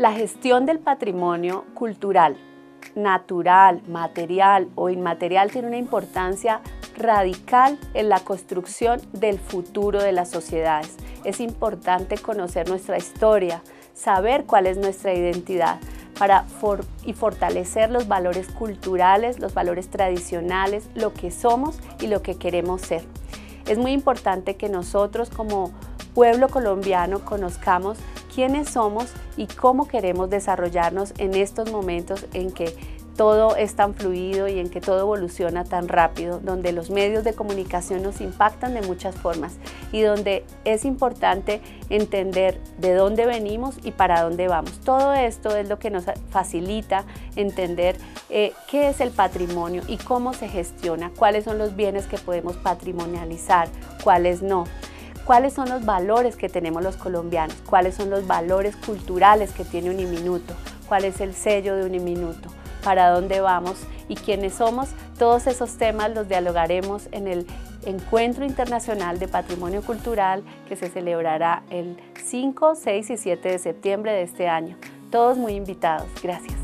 La gestión del patrimonio cultural, natural, material o inmaterial tiene una importancia radical en la construcción del futuro de las sociedades. Es importante conocer nuestra historia, saber cuál es nuestra identidad para y fortalecer los valores culturales, los valores tradicionales, lo que somos y lo que queremos ser. Es muy importante que nosotros como pueblo colombiano conozcamos quiénes somos y cómo queremos desarrollarnos en estos momentos en que todo es tan fluido y en que todo evoluciona tan rápido, donde los medios de comunicación nos impactan de muchas formas y donde es importante entender de dónde venimos y para dónde vamos. Todo esto es lo que nos facilita entender eh, qué es el patrimonio y cómo se gestiona, cuáles son los bienes que podemos patrimonializar, cuáles no cuáles son los valores que tenemos los colombianos, cuáles son los valores culturales que tiene Uniminuto, cuál es el sello de Uniminuto para dónde vamos y quiénes somos. Todos esos temas los dialogaremos en el Encuentro Internacional de Patrimonio Cultural que se celebrará el 5, 6 y 7 de septiembre de este año. Todos muy invitados. Gracias.